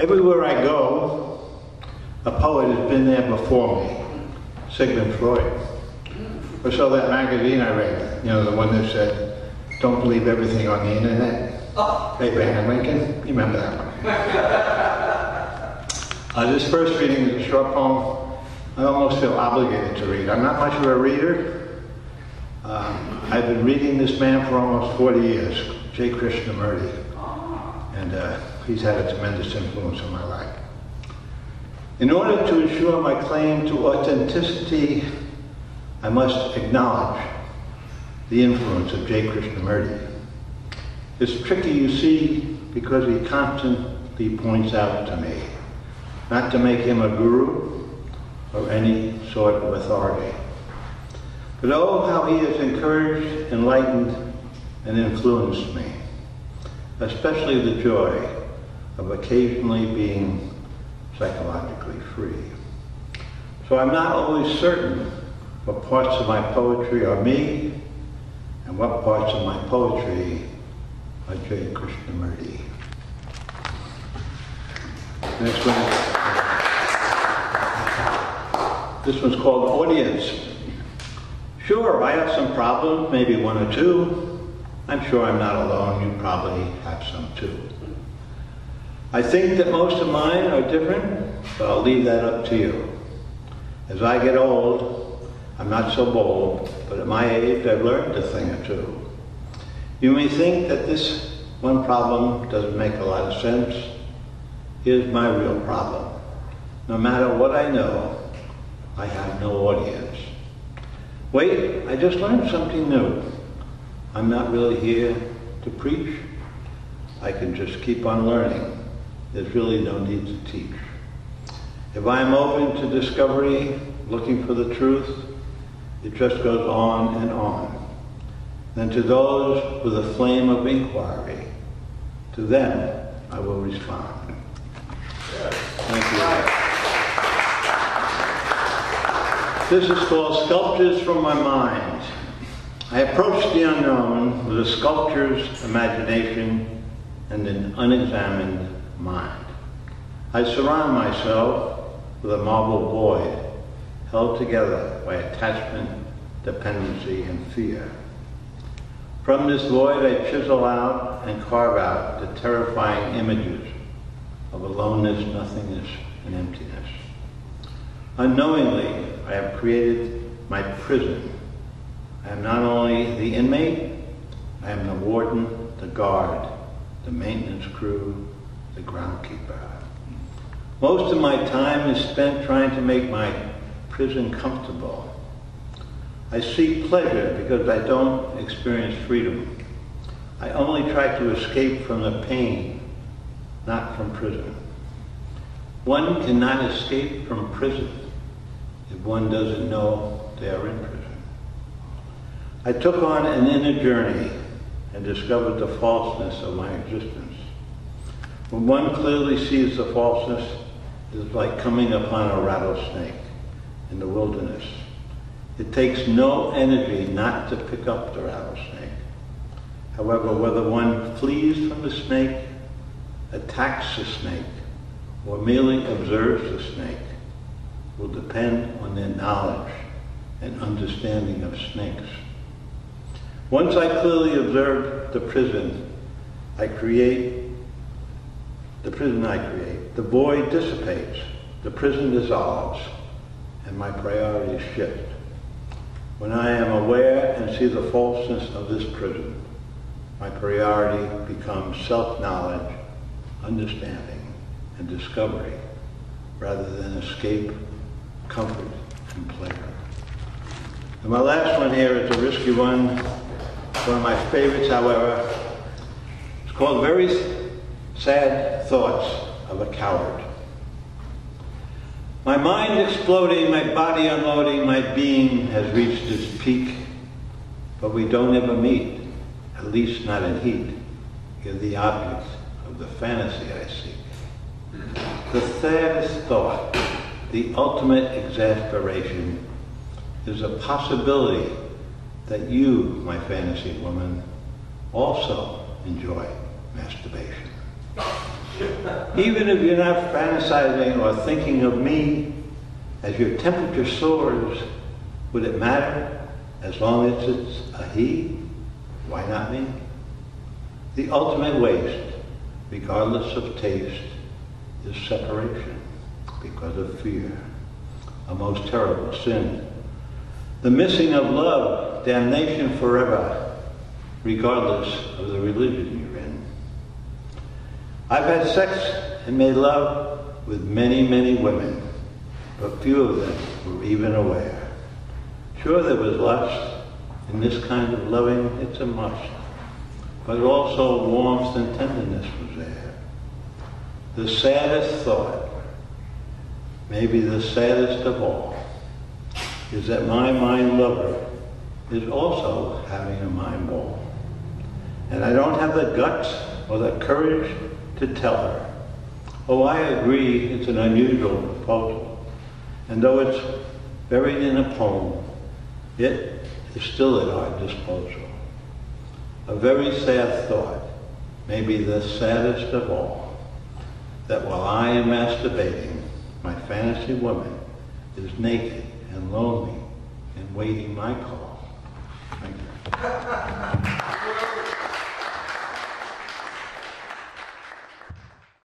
Everywhere I go, a poet has been there before me, Sigmund Freud. Or so that magazine I read, you know, the one that said, don't believe everything on the internet. Oh. Abraham Lincoln, you remember that one. uh, this first reading is a short poem I almost feel obligated to read. I'm not much of a reader. Um, I've been reading this man for almost 40 years, J. Krishnamurti. And uh, he's had a tremendous influence on my life. In order to ensure my claim to authenticity, I must acknowledge the influence of J. Krishnamurti. It's tricky, you see, because he constantly points out to me not to make him a guru or any sort of authority. But oh, how he has encouraged, enlightened, and influenced me, especially the joy of occasionally being psychologically free. So I'm not always certain what parts of my poetry are me and what parts of my poetry are J. Krishnamurti. Next one. This one's called Audience. Sure, I have some problems, maybe one or two. I'm sure I'm not alone, you probably have some too. I think that most of mine are different, but I'll leave that up to you. As I get old, I'm not so bold, but at my age I've learned a thing or two. You may think that this one problem doesn't make a lot of sense. Here's my real problem. No matter what I know, I have no audience. Wait, I just learned something new. I'm not really here to preach. I can just keep on learning. There's really no need to teach. If I'm open to discovery, looking for the truth, it just goes on and on. Then to those with a flame of inquiry, to them I will respond. Thank you. This is called Sculptures from My Mind. I approach the unknown with a sculptor's imagination and an unexamined mind. I surround myself with a marble void held together by attachment, dependency, and fear. From this void I chisel out and carve out the terrifying images of aloneness, nothingness, and emptiness. Unknowingly, I have created my prison. I am not only the inmate, I am the warden, the guard, the maintenance crew, the groundkeeper. Most of my time is spent trying to make my prison comfortable. I seek pleasure because I don't experience freedom. I only try to escape from the pain, not from prison. One cannot escape from prison if one doesn't know they are in prison. I took on an inner journey and discovered the falseness of my existence. When one clearly sees the falseness, it is like coming upon a rattlesnake in the wilderness. It takes no energy not to pick up the rattlesnake. However, whether one flees from the snake, attacks the snake, or merely observes the snake will depend on their knowledge and understanding of snakes. Once I clearly observe the prison, I create, the prison I create, the void dissipates, the prison dissolves, and my priorities shift. When I am aware and see the falseness of this prison, my priority becomes self-knowledge, understanding, and discovery, rather than escape, comfort, and pleasure. And my last one here is a risky one, one of my favorites, however. It's called Very Sad Thoughts of a Coward. My mind exploding, my body unloading, my being has reached its peak, but we don't ever meet, at least not in heat. You're the object of the fantasy I seek. The saddest thought, the ultimate exasperation, is a possibility that you, my fantasy woman, also enjoy masturbation. Even if you're not fantasizing or thinking of me, as your temperature soars, would it matter as long as it's a he? Why not me? The ultimate waste, regardless of taste, is separation because of fear, a most terrible sin. The missing of love, damnation forever, regardless of the religion. I've had sex and made love with many, many women, but few of them were even aware. Sure, there was lust in this kind of loving, it's a must, but also warmth and tenderness was there. The saddest thought, maybe the saddest of all, is that my mind lover is also having a mind ball. And I don't have the guts or the courage to tell her. Oh, I agree it's an unusual proposal. And though it's buried in a poem, it is still at our disposal. A very sad thought, maybe the saddest of all, that while I am masturbating, my fantasy woman is naked and lonely and waiting my call. Thank you.